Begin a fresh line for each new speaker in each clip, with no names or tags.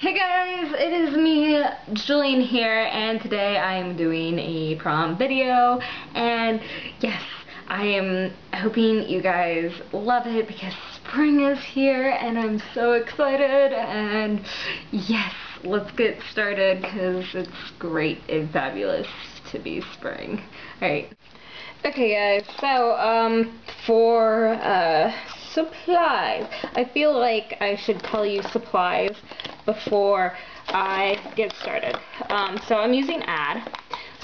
Hey guys, it is me, Jillian here, and today I am doing a prom video, and yes, I am hoping you guys love it because spring is here, and I'm so excited, and yes, let's get started because it's great and fabulous to be spring. Alright. Okay guys, so, um, for, uh, supplies. I feel like I should tell you supplies before I get started. Um, so I'm using Add.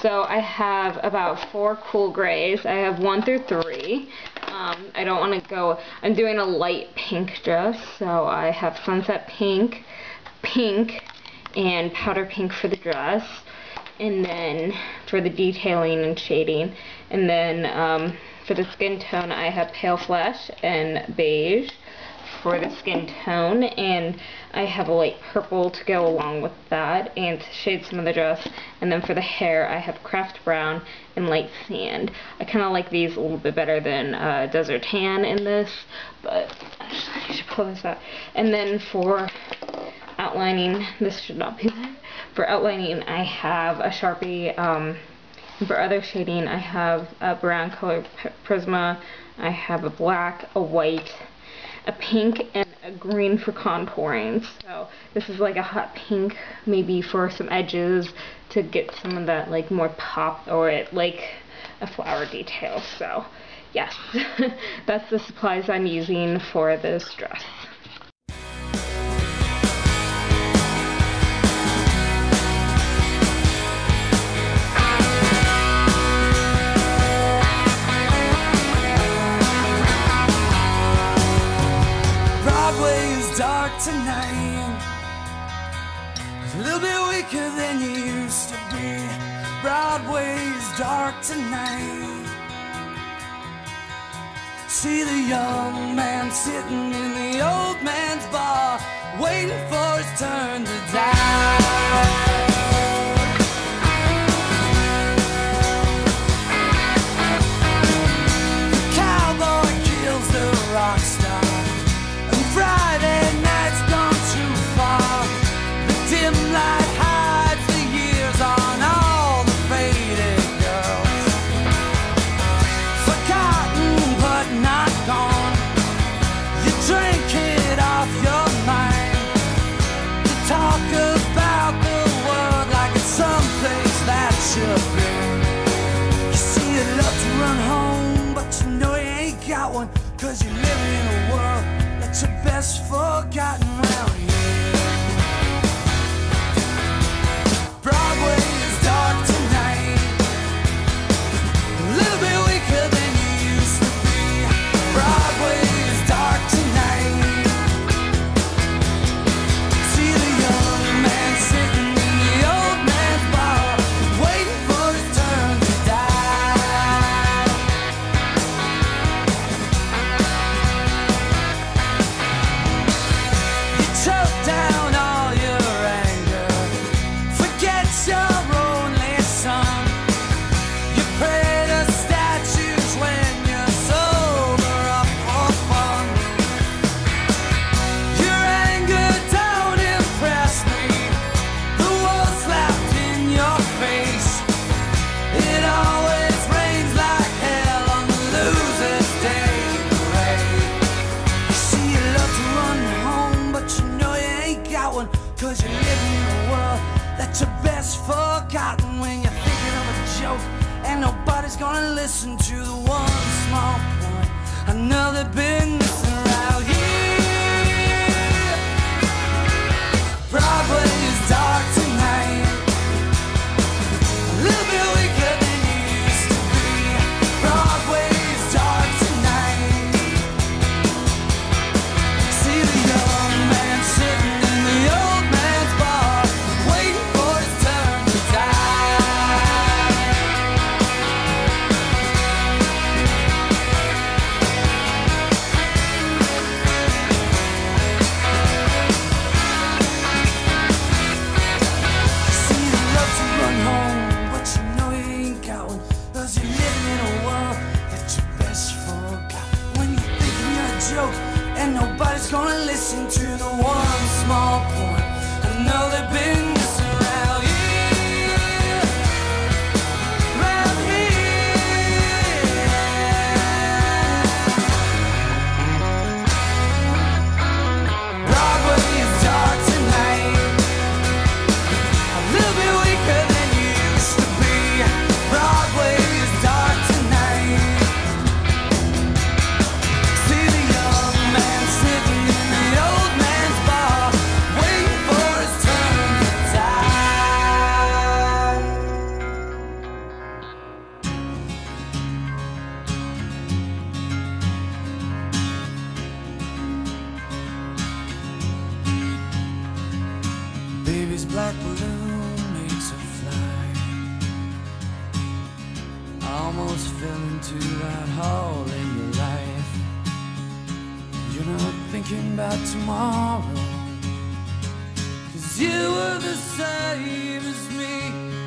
So I have about four cool grays. I have one through three. Um, I don't want to go, I'm doing a light pink dress. So I have sunset pink, pink, and powder pink for the dress. And then for the detailing and shading. And then um, for the skin tone I have pale flesh and beige for the skin tone and I have a light purple to go along with that and to shade some of the dress and then for the hair I have craft brown and light sand. I kind of like these a little bit better than uh, desert tan in this but I should pull this out. And then for outlining, this should not be there. For outlining I have a Sharpie um, for other shading I have a brown color Prisma, I have a black, a white, a pink and a green for contouring. So this is like a hot pink maybe for some edges to get some of that like more pop or it like a flower detail. So yes, that's the supplies I'm using for this dress.
Tonight. A little bit weaker than you used to be. Broadway's dark tonight. See the young man sitting in the old man's bar Waiting for his turn to die Cause you drink it off your mind, you talk about the world like it's someplace that you've been. You see you love to run home, but you know you ain't got one 'cause you live in a world that's your best forgotten round here. Forgotten when you're thinking of a joke. And nobody's gonna listen to the one small point. Another around here. Broadway is dark tonight. A little bit into that hole in your life. You're not thinking about tomorrow. Cause you were the same as me.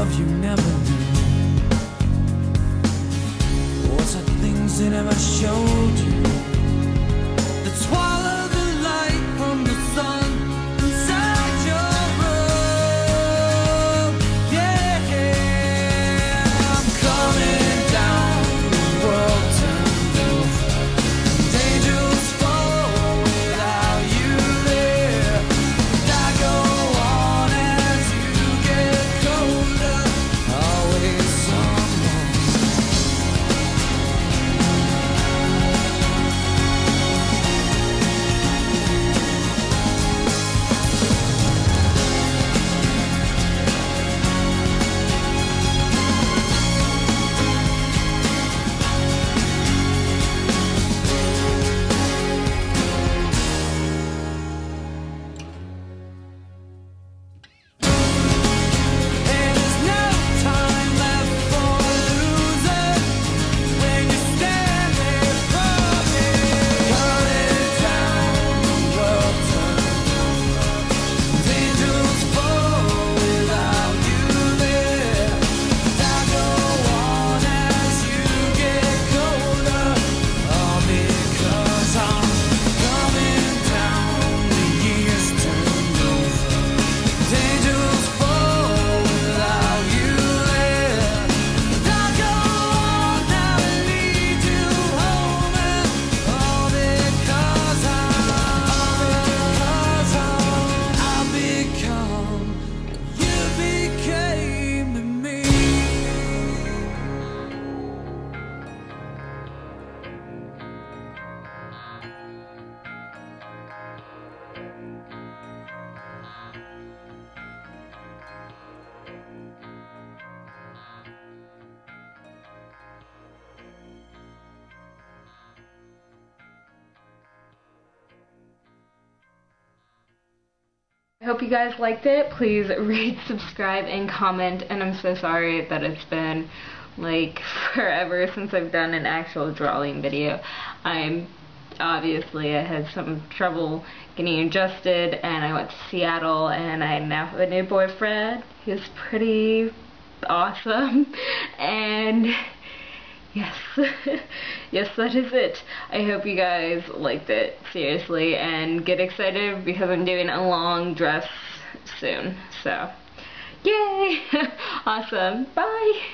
Love you never knew. What's the things they never showed you
hope you guys liked it. Please rate, subscribe, and comment. And I'm so sorry that it's been like forever since I've done an actual drawing video. I'm obviously I had some trouble getting adjusted and I went to Seattle and I now have a new boyfriend who's pretty awesome and yes. Yes that is it. I hope you guys liked it seriously and get excited because I'm doing a long dress soon. So yay! Awesome. Bye